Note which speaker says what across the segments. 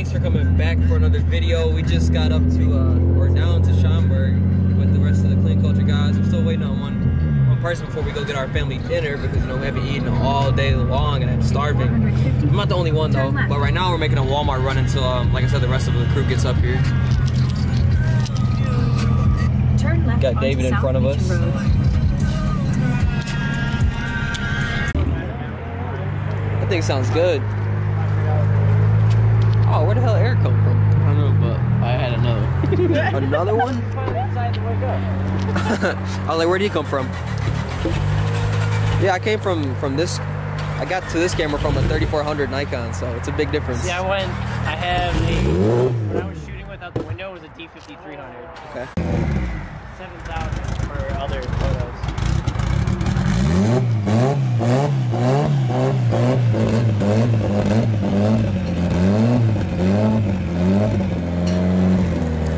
Speaker 1: thanks for coming back for another video. We just got up to, uh, or down to Schaumburg with the rest of the Clean Culture guys. We're still waiting on one, one person before we go get our family dinner because, you know, we haven't eaten all day long and I'm starving. I'm not the only one though, but right now we're making a Walmart run until, um, like I said, the rest of the crew gets up here.
Speaker 2: Turn left
Speaker 1: Got David in front of us.
Speaker 2: Road.
Speaker 1: That thing sounds good. Oh, where the hell air come from?
Speaker 3: I don't know, but I had another.
Speaker 1: Another one? I was like, where do you come from? Yeah, I came from from this. I got to this camera from a 3400 Nikon, so it's a big difference.
Speaker 3: Yeah, I went. I have a. When I was shooting without the window, it was a D5300.
Speaker 1: Okay.
Speaker 3: 7000 for other photos.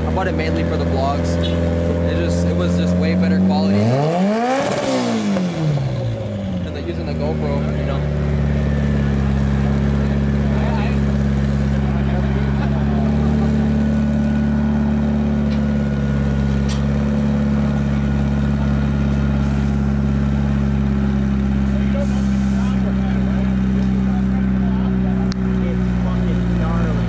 Speaker 1: I bought it mainly for the vlogs. It just it was just way better quality than the, using the GoPro, you know.
Speaker 3: It's fucking gnarly.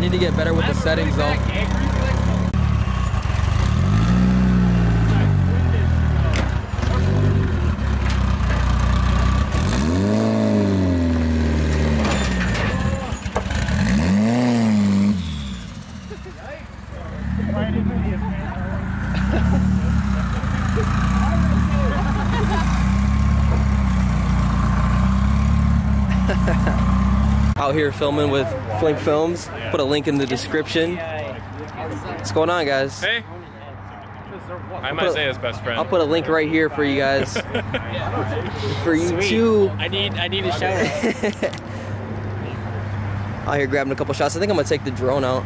Speaker 1: Need to get better with the settings though. Out here filming with Flink Films. Put a link in the description. What's going on, guys?
Speaker 4: Hey. I
Speaker 1: put-
Speaker 4: might say his best friend.
Speaker 1: I'll put a link right here for you guys. for you
Speaker 3: Sweet.
Speaker 1: too.
Speaker 3: I need. I need a shout out.
Speaker 1: Out here grabbing a couple shots. I think I'm gonna take the drone out.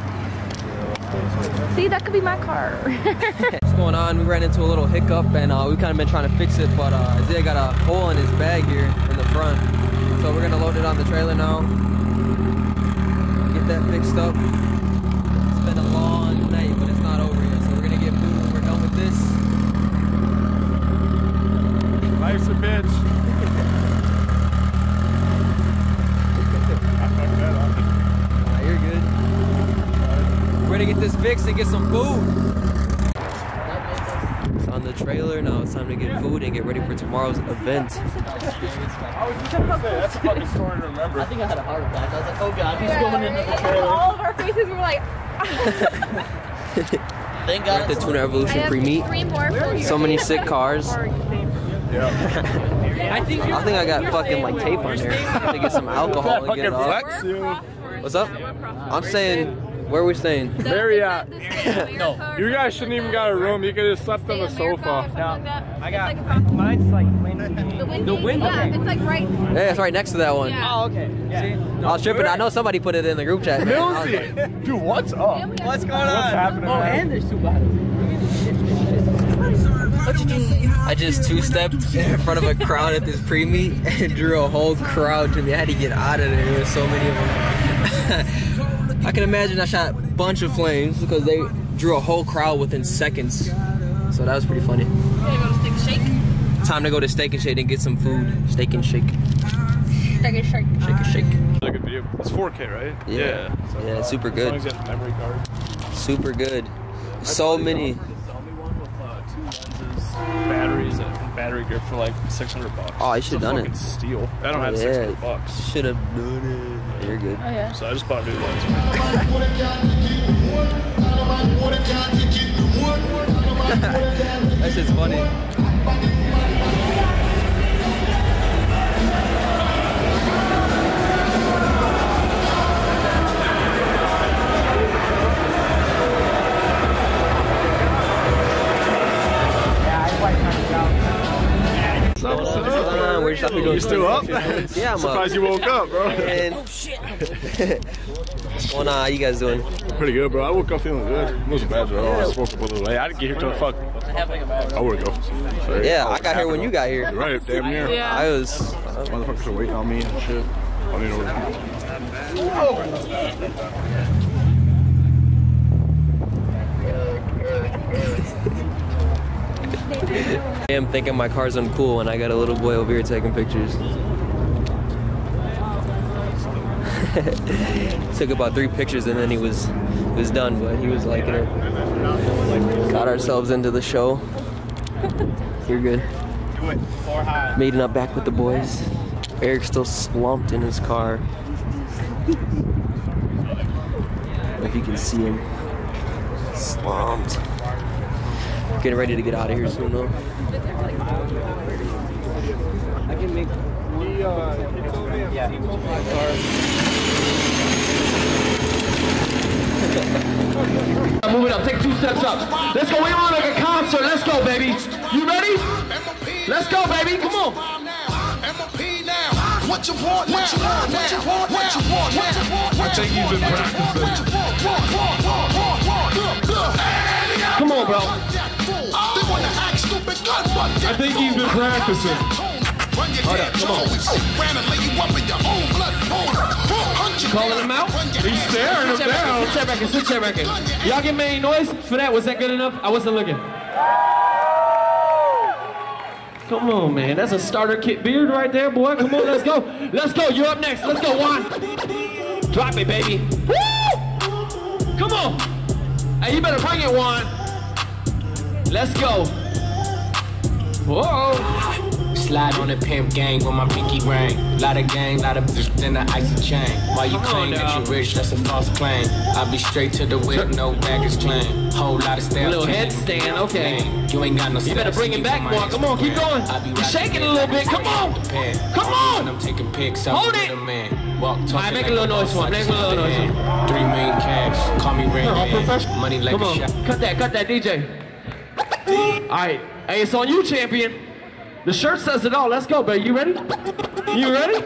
Speaker 2: See, that could be my car.
Speaker 1: What's going on? We ran into a little hiccup and uh, we kind of been trying to fix it, but uh, Isaiah got a hole in his bag here in the front. So we're gonna load it on the trailer now. Get that fixed up. It's been a long night, but it's not over yet. So we're gonna get food when we're done with this.
Speaker 4: Life's a bitch. I fucked that up.
Speaker 1: Nah, you're good. We're gonna get this fixed and get some food. It's on the trailer now. It's time to get food and get ready for tomorrow's event.
Speaker 4: I was just gonna say, that's a fucking story to remember.
Speaker 3: I think I had a heart attack. I was like, oh god, he's going into the trailer.
Speaker 2: All of our faces were like,
Speaker 3: Thank
Speaker 1: We're at
Speaker 3: God.
Speaker 1: the
Speaker 3: it's
Speaker 1: Tuner Evolution pre-meet.
Speaker 2: three more for you.
Speaker 1: So many sick cars.
Speaker 4: Yeah.
Speaker 3: I think
Speaker 1: I think I got fucking like tape on there to get some alcohol and get it
Speaker 4: fucking
Speaker 1: off.
Speaker 4: flex.
Speaker 1: What's up? I'm saying, where are we staying?
Speaker 4: Marriott.
Speaker 3: No.
Speaker 4: You guys shouldn't even got a room. You could have slept on the sofa.
Speaker 3: I got. Mine's like windy.
Speaker 2: The window. The window. Yeah, it's like right.
Speaker 1: Yeah, it's right next to that one.
Speaker 2: Yeah.
Speaker 3: Oh, okay. Yeah.
Speaker 1: I was tripping. I know somebody put it in the group chat.
Speaker 4: Millsy! Dude, what's up?
Speaker 2: What's going on?
Speaker 4: What's happening?
Speaker 3: Oh,
Speaker 4: man?
Speaker 3: and there's two bottles. What'd you do?
Speaker 1: I just two-stepped in front of a crowd at this pre-meet and drew a whole crowd to me. I had to get out of there. There was so many of them. I can imagine I shot a bunch of flames because they drew a whole crowd within seconds. So that was pretty funny.
Speaker 2: Gonna go to Steak and Shake.
Speaker 1: Time to go to Steak and Shake and get some food. Steak and Shake.
Speaker 2: Steak and Shake.
Speaker 1: Shake and Shake.
Speaker 4: Really good view. It's 4K, right?
Speaker 1: Yeah. Yeah, it's super
Speaker 4: As
Speaker 1: good.
Speaker 4: long as you have the memory card.
Speaker 1: Super good. So many.
Speaker 4: Sell me one with uh, two lenses, batteries, and battery grip for like 600 bucks.
Speaker 1: Oh, you should
Speaker 4: It's a
Speaker 1: done it.
Speaker 4: fucking Steal. I don't have
Speaker 1: Yeah.
Speaker 4: 600 bucks,
Speaker 1: Should have done it. You're good.
Speaker 2: Oh yeah.
Speaker 4: so I just bought new lenses.
Speaker 1: That shit's funny. Uh, we're just out here doing
Speaker 5: You still up?
Speaker 1: Yeah, I'm
Speaker 5: Surprised
Speaker 1: up.
Speaker 5: you woke up, bro.
Speaker 1: And What's going on? How you guys doing?
Speaker 5: Pretty good, bro. I woke up feeling good. It wasn't bad at all. I just woke up a little late. I didn't get here till fuck. hour ago. So,
Speaker 1: Yeah, I got here when you got here.
Speaker 5: You're right, damn near.
Speaker 2: Yeah.
Speaker 1: I was.
Speaker 5: Motherfuckers are waiting on me and shit. I don't even know what
Speaker 1: I am thinking my car's uncool and I got a little boy over here taking pictures. Took about three pictures and then he was he was done, but he was liking it. Got ourselves into the show. You're good. Meeting up back with the boys. Eric's still slumped in his car. If you can see him. Slumped. Getting ready to get out of here soon though. I can make uh,
Speaker 6: Move it up. Take two steps up. Let's go. We're on like a concert. Let's go, baby. You ready? Let's go, baby. Come on.
Speaker 7: What you want now? What you want now? What you want now? What you want now? I think you've been practicing.
Speaker 6: Come on, bro.
Speaker 7: They wanna act stupid, gun, but
Speaker 6: I think you've been practicing.
Speaker 7: Hold up, come on.
Speaker 6: Calling him out? He's staring him
Speaker 7: down.
Speaker 6: down. Switch that record. Switch that record. Y'all get me noise for that? Was that good enough? I wasn't looking. Come on, man. That's a starter kit beard right there, boy. Come on, let's go. Let's go. You're up next. Let's go, Juan. Drop it, baby. Woo! Come on. Hey, you better bring it, Juan. Let's go. Whoa.
Speaker 8: Slide on the pimp gang with my pinky ring. Lot of gang, lot of bitch in the icy chain. While you claim that you rich, that's a false claim. I be straight to the whip, no baggage claim. Whole lot of stairs.
Speaker 6: Little headstand, okay.
Speaker 8: You ain't got no
Speaker 6: You better bring it back, boy. Come on, keep going.
Speaker 8: Be
Speaker 6: You're shaking
Speaker 8: it
Speaker 6: a little bit. Come on. Come on.
Speaker 8: I'm taking pics,
Speaker 6: Hold it.
Speaker 8: a. Walk
Speaker 6: Alright, make a little noise for Make a little noise for him.
Speaker 8: Shanahan. Three million cash, call me Rain. Money like
Speaker 6: Come
Speaker 8: a shot.
Speaker 6: Cut that, cut that, DJ. All right. Hey, it's on you, champion. The shirt says it all. Let's go, baby. You ready? You ready?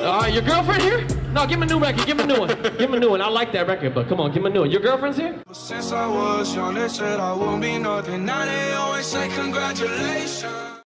Speaker 6: All right, your girlfriend here? No, give me a new record. Give me a new one. Give me a new one. I like that record, but come on, give me a new one. Your girlfriend's here?
Speaker 7: Since I was young, they said I won't be nothing. Now they always say congratulations.